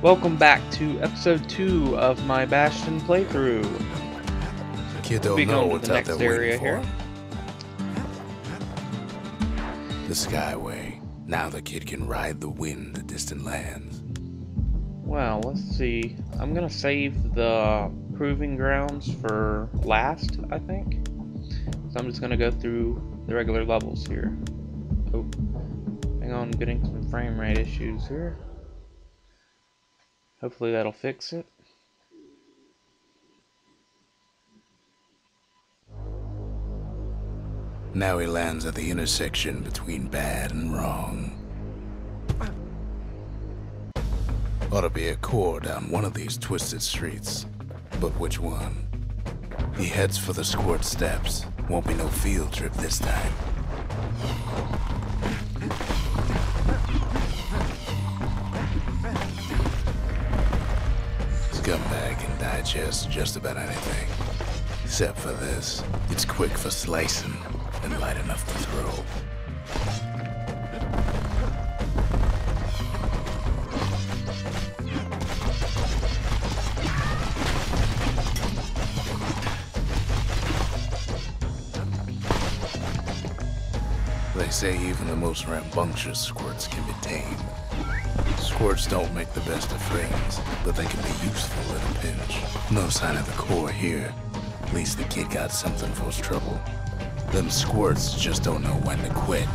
Welcome back to episode 2 of my Bastion playthrough. Kid don't Be know going to what's the out next there area here. The Skyway. Now the kid can ride the wind to distant lands. Well, let's see. I'm gonna save the proving grounds for last, I think. So I'm just gonna go through the regular levels here. Oh, hang on, getting some frame rate issues here. Hopefully that'll fix it. Now he lands at the intersection between bad and wrong. Ought to be a core down one of these twisted streets. But which one? He heads for the squirt steps. Won't be no field trip this time. Scumbag can digest just about anything. Except for this. It's quick for slicing and light enough to throw. They say even the most rambunctious squirts can be tamed. Squirts don't make the best of friends, but they can be useful in a pinch. No sign of the core here. At least the kid got something for his trouble. Them squirts just don't know when to quit.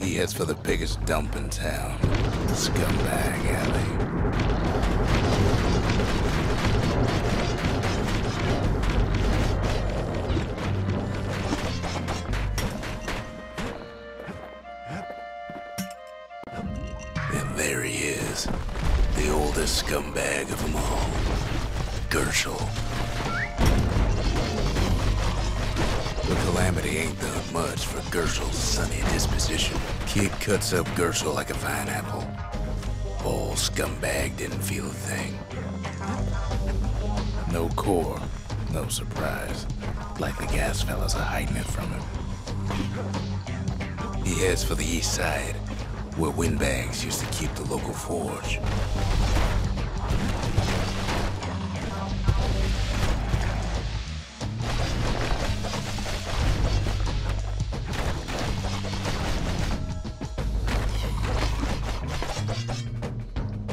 He heads for the biggest dump in town, the Scumbag Alley. Is, the oldest scumbag of them all, Gershel. The calamity ain't done much for Gershel's sunny disposition. Kid cuts up Gershel like a fine apple. Old scumbag didn't feel a thing. No core, no surprise. Like the gas fellas are hiding it from him. He heads for the east side, where windbags used to keep the local forge.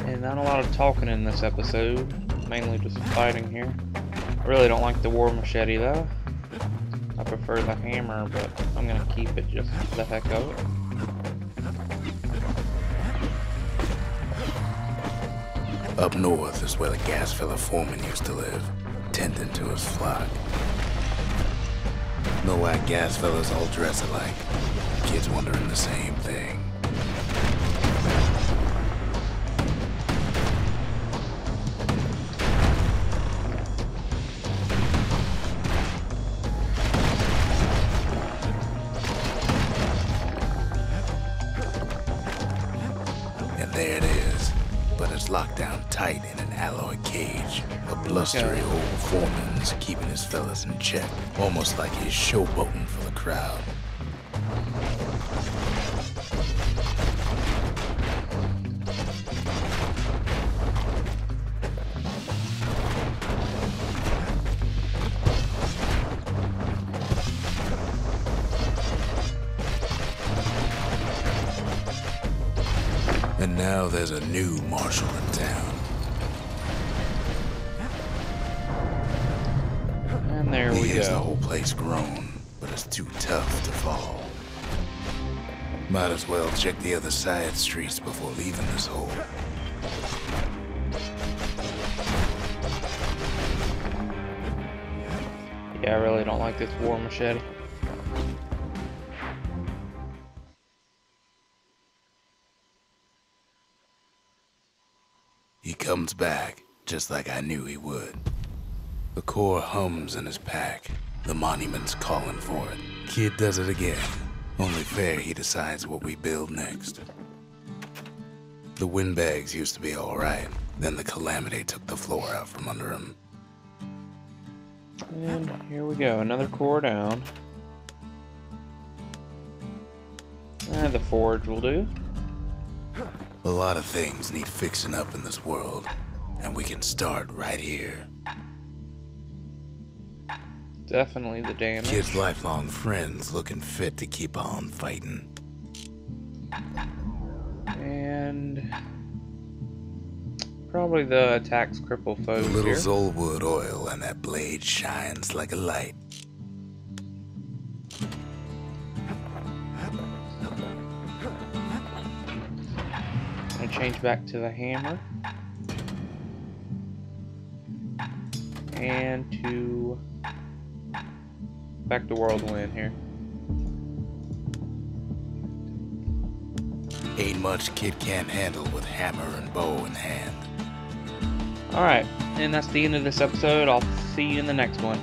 And not a lot of talking in this episode, mainly just fighting here. I really don't like the war machete though. I prefer the hammer, but I'm gonna keep it just the heck of it. Up north is where the gas fella foreman used to live, tending to his flock. Know why gas fellas all dress alike? Kids wondering the same thing. Locked down tight in an alloy cage. A blustery old foreman's keeping his fellas in check, almost like he's showboating for the crowd. And now there's a new marshal in town. And there he we hears the whole place groan, but it's too tough to fall. Might as well check the other side streets before leaving this hole. Yeah, I really don't like this war machete. Back, just like I knew he would. The core hums in his pack. The monument's calling for it. Kid does it again. Only fair he decides what we build next. The windbags used to be alright. Then the calamity took the floor out from under him. And here we go, another core down. And the forge will do. A lot of things need fixing up in this world, and we can start right here. Definitely the damage. Kid's lifelong friends looking fit to keep on fighting. And probably the attacks cripple The foes little here. Zolwood oil and that blade shines like a light. Change back to the hammer. And to back to whirlwind here. Ain't much kid can't handle with hammer and bow in hand. Alright, and that's the end of this episode. I'll see you in the next one.